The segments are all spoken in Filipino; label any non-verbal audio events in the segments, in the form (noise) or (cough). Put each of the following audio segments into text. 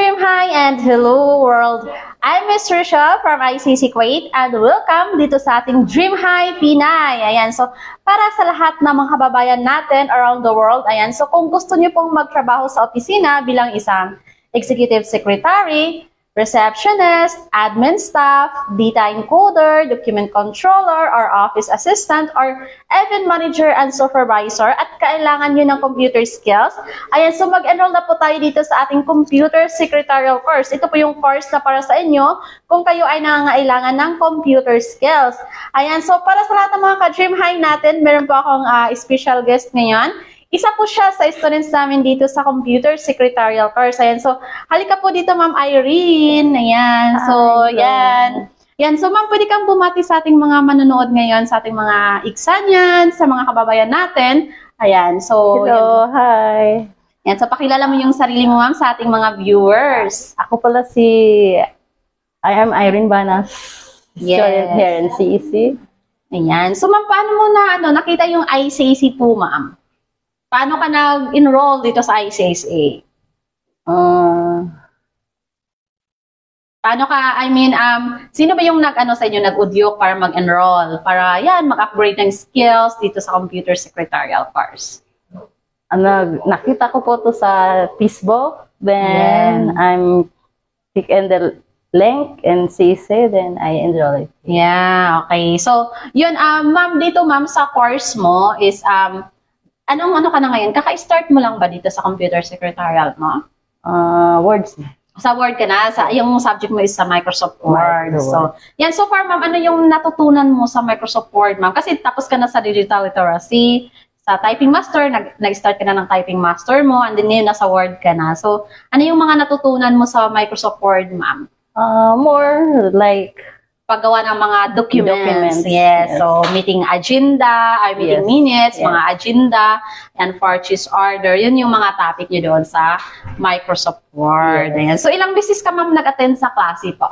Dream High and hello world! I'm Miss Risha from ICC Kuwait and welcome dito sa ating Dream High Pinay. Ayan, so para sa lahat ng mga kababayan natin around the world, ayan, so kung gusto niyo pong magtrabaho sa opisina bilang isang executive secretary, receptionist, admin staff, data encoder, document controller, or office assistant, or event manager and supervisor, at kailangan nyo ng computer skills. Ayan, so mag-enroll na po tayo dito sa ating computer secretarial course. Ito po yung course na para sa inyo kung kayo ay nangangailangan ng computer skills. Ayan, so para sa lahat ng mga ka-dream high natin, meron po akong uh, special guest ngayon. Isa po siya sa students namin dito sa computer secretarial course. Ayan, so halika po dito Ma'am Irene. Ayan, so Hi, yan. Yan, so ma'am, pwede kang bumati sa ating mga manonood ngayon, sa ating mga iksanyan, sa mga kababayan natin. Ayan, so Hello, hi. yan. Yan, so pakilala mo yung sarili mo ma'am sa ating mga viewers. Ako pala si I am Irene Banas. Yes. Student here in CEC. Ayan. So ma'am, paano mo na ano, nakita yung ICAC po ma'am? Paano ka nag-enroll dito sa ICSA? Uh, Paano ka, I mean, um, sino ba yung nag-ano sa inyo, nag-udyok para mag-enroll? Para yan, mag-upgrade ng skills dito sa computer secretarial course. ano, nakita ko po to sa Facebook. Then, I'm click in the link and CEC. Then, I enroll it. Yeah, okay. So, yun, um, ma'am, dito ma'am, sa course mo is, um, anong ano ka na ngayon? Kaka-start mo lang ba dito sa computer secretarial mo? Uh, words. Sa Word ka na, sa, yung subject mo is sa Microsoft Word. Microsoft So, yan, so far, ma'am, ano yung natutunan mo sa Microsoft Word, ma'am? Kasi tapos ka na sa digital literacy, sa typing master, nag, nag-start ka na ng typing master mo, and then yun, nasa Word ka na. So, ano yung mga natutunan mo sa Microsoft Word, ma'am? Uh, more like, Paggawa ng mga documents. Documents, yes. yes. So, meeting agenda, ay meeting Yes, minutes, yes. mga agenda, and purchase order. Yun yung mga topic nyo doon sa Microsoft Word. Yes. So, ilang beses ka, ma'am, nag-attend sa klase po?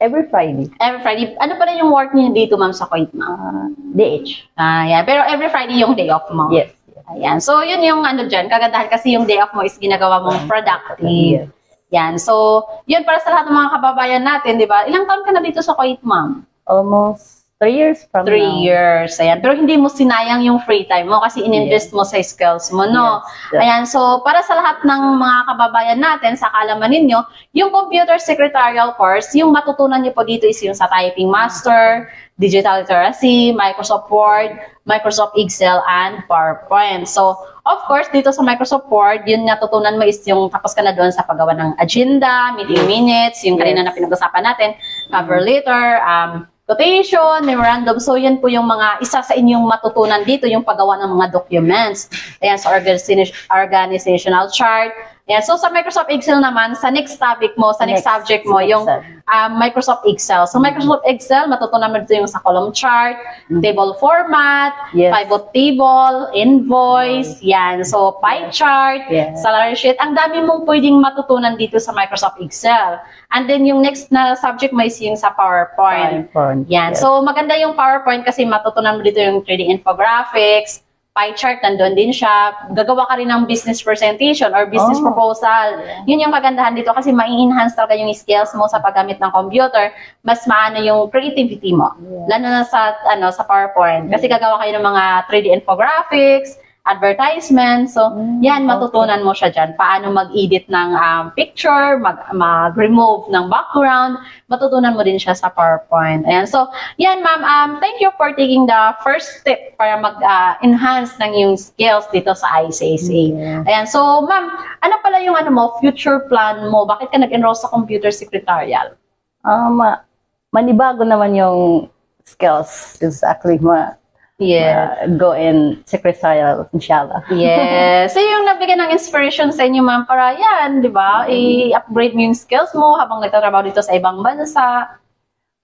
every Friday. Every Friday. Ano pa rin yung work niyo dito, ma'am, sa Kuwait, ma'am? Uh, DH. Ah, yeah. Pero every Friday yung day off mo. Yes. Ayan. So, yun yung ano dyan. Kagandahan kasi yung day off mo is ginagawa mong productive. Yan. So, yun para sa lahat ng mga kababayan natin, di ba? Ilang taon ka na dito sa Kuwait, ma'am? Almost three years from Three now. years. Ayan. Pero hindi mo sinayang yung free time mo kasi ininvest mo sa skills mo, no? Yes. Ayan. So, para sa lahat ng mga kababayan natin, sa kalaman ninyo, yung computer secretarial course, yung matutunan niyo po dito is yung sa typing master, digital literacy, Microsoft Word, Microsoft Excel, and PowerPoint. So, of course, dito sa Microsoft Word, yun natutunan mo is yung tapos ka na doon sa paggawa ng agenda, meeting minutes, yung kanina Yes. na pinag-usapan natin, cover letter, um, quotation, memorandum. So, yan po yung mga isa sa inyong matutunan dito, yung paggawa ng mga documents. Ayan, sa organization, organizational chart. Ayan, so sa Microsoft Excel naman, sa next topic mo, sa next, Next, subject mo, next yung um, Microsoft Excel. So, Microsoft Excel, matutunan mo dito yung sa column chart, table format, Yes. pivot table, invoice, yan. So, pie chart, Yes. salary sheet. Ang dami mong pwedeng matutunan dito sa Microsoft Excel. And then, yung next na subject mo is yung sa PowerPoint. PowerPoint. Yan. Yes. So, maganda yung PowerPoint kasi matutunan mo dito yung 3D infographics, pie chart, nandun din siya. Gagawa ka rin ng business presentation or business Oh. proposal. Yun yung kagandahan dito kasi ma-enhance talaga yung skills mo sa paggamit ng computer. Mas maano yung creativity mo. Yeah. Lalo na sa, ano, sa PowerPoint. Kasi gagawa kayo ng mga 3D infographics, advertisement. So, Mm, yan, okay. matutunan mo siya dyan. Paano mag-edit ng um, picture, mag- mag-remove ng background. Matutunan mo din siya sa PowerPoint. Ayan. So, yan, ma'am. Um, thank you for taking the first step para mag-enhance ng yung skills dito sa ICAC. Yeah. Ayan. So, ma'am, ano pala yung ano mo, future plan mo? Bakit ka nag-enroll sa computer secretarial? Um, ma- manibago naman yung skills. Exactly. Ma, Yeah. uh, go in secretarial, inshallah. Yes. So yung nabigyan ng inspiration sa inyo, ma'am, para yan, di ba? I-upgrade mo yung skills mo habang nagtatrabaho dito sa ibang bansa.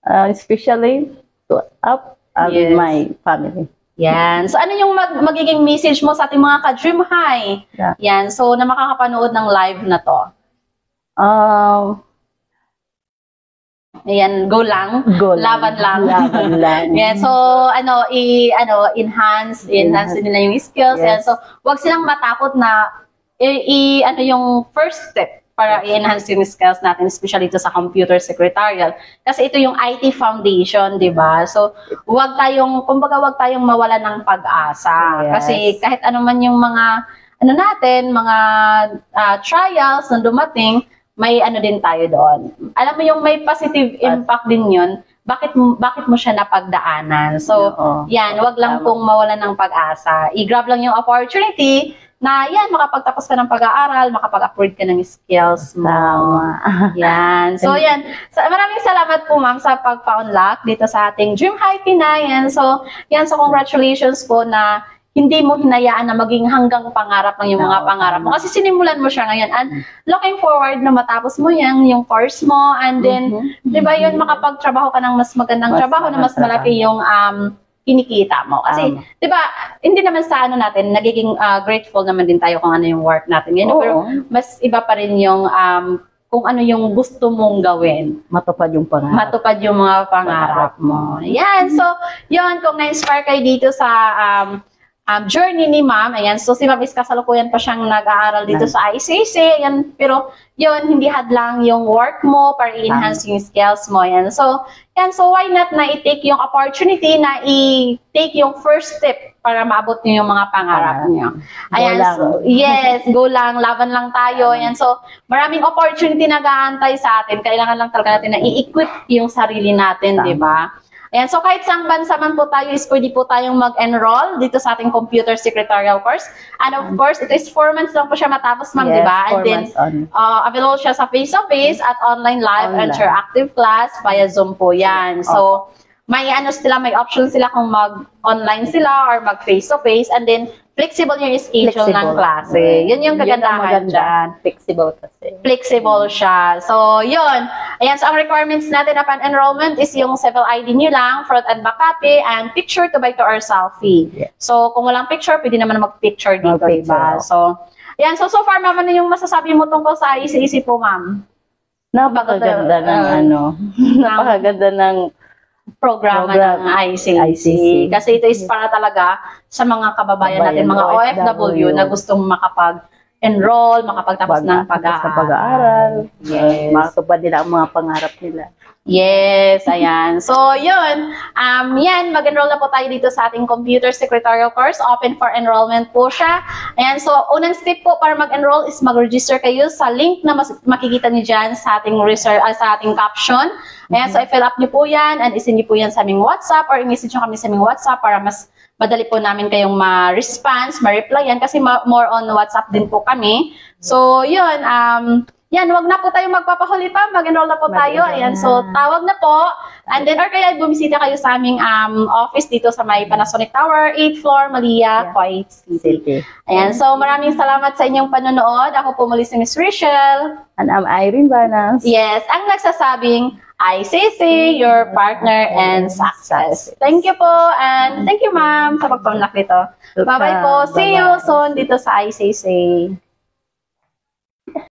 Uh, especially to up uh, Yes. my family. Yan. So ano yung mag- magiging message mo sa ating mga ka-Dream High? Yeah. Yan. So na makakapanood ng live na to. Um, Ayan, go lang. go lang. Laban lang. Laban lang. (laughs) Yan. So, ano, i, ano, enhance, enhance nila yung skills. Yes. Yan. So, wag silang matakot na i, i- ano yung first step para i-enhance yung skills natin, especially ito sa computer secretarial. Kasi ito yung IT foundation, di ba? So, wag tayong, kumbaga wag tayong mawala ng pag-asa. Yes. Kasi kahit ano man yung mga, ano natin, mga ah, trials na dumating, may ano din tayo doon. Alam mo yung may positive impact din yun, bakit bakit mo siya napagdaanan. So, Oo. yan, wag lang pong mawalan ng pag-asa. I-grab lang yung opportunity na yan, makapagtapos ka ng pag-aaral, makapag-upgrade ka ng skills mo. Tama. (laughs) Yan. So, yan. Sa, maraming salamat po, ma'am, sa pagpa-unlock dito sa ating Dream High Pinay. And so, yan. So, congratulations po na hindi mo hinayaan na maging hanggang pangarap lang yung mga pangarap mo. Kasi sinimulan mo siya ngayon. And looking forward na matapos mo yan, yung course mo. And then, Mhm. di ba yun, makapagtrabaho ka ng mas magandang Mas trabaho na mas malaki yung um, kinikita mo. Kasi, Tama. di ba, hindi naman sa ano natin, nagiging ah, grateful naman din tayo kung ano yung work natin. Ngayon, pero Oo. mas iba pa rin yung um, kung ano yung gusto mong gawin. Matupad yung pangarap. Matupad yung mga pangarap mo. Yan. So, yun, kung na-inspire kayo dito sa um, um, journey ni ma'am, ayan, so si ma'am is kasalukuyan pa siyang nag-aaral dito sa ICC, ayan, pero yun, hindi hadlang yung work mo para i-enhance yung skills mo, ayan. So, yan, so why not na i-take yung opportunity na i-take yung first step para maabot niyo yung mga pangarap niyo. Ayan, lang. so, yes, go lang, laban lang tayo. Ayan, so, maraming opportunity na gaantay sa atin. Kailangan lang talaga natin na i-equip yung sarili natin, Tama. di ba? Ayan, so kahit saan bansa man po tayo, is pwede po tayong mag-enroll dito sa ating computer secretarial course. And of course, it is four months lang po siya matapos, ma'am, Yes, di ba? And then, uh, available siya sa face-to-face at online live Online. interactive class via Zoom po yan. So, may ano sila, may option sila kung mag-online sila or mag-face-to-face and then flexible yung schedule ng klase. Yun yung kagandahan maganda. dyan Flexible kasi. flexible siya. So, yun. Ayan, so ang requirements natin upon enrollment is yung civil ID nyo lang, front and back copy, and picture to by to or selfie. Yeah. So, kung walang picture, pwede naman mag-picture dito, Mag-picture, diba? So, ayan, so so far, ma'am, ano yung masasabi mo tungkol sa ICC po, ma'am? Napakaganda ng Uh, ano. (laughs) Napakaganda ng Programa Program. ng ICC. ICC. Kasi ito is para talaga sa mga kababayan natin, mga Kababayan, OFW na gustong makapag-enroll, makapagtapos ng pag-aaral. pag-aaral. pag-aaral. Yes. Makatupad nila ang mga pangarap nila. Yes, ayan. So, yun. Um, yan, mag-enroll na po tayo dito sa ating computer secretarial course. Open for enrollment po siya. Ayan, so, unang step po para mag-enroll is mag-register kayo sa link na mas makikita niyo dyan sa ating, research, ah, sa ating caption. Ayan, so, i-fill up niyo po yan and isend niyo po yan sa aming WhatsApp or i-message niyo kami sa aming WhatsApp para mas madali po namin kayong ma-response, ma-replyan kasi ma- more on WhatsApp din po kami. So, yun. Um, yan, wag na po tayo magpapahuli pa. Mag-enroll na po tayo. Mag-enroll Ayan, so tawag na po. And then, or kaya bumisita kayo sa aming um, office dito sa may Panasonic Tower, 8th floor, Malia, Yeah. Kuwait City. Ayan, so maraming salamat sa inyong panonood. Ako po muli si Miss Rachel. And I'm Irene Banas. Yes, ang nagsasabing, ICC, your partner and success. Thank you po, and thank you ma'am sa pagpamunak dito. Bye-bye po. See you soon dito sa ICC.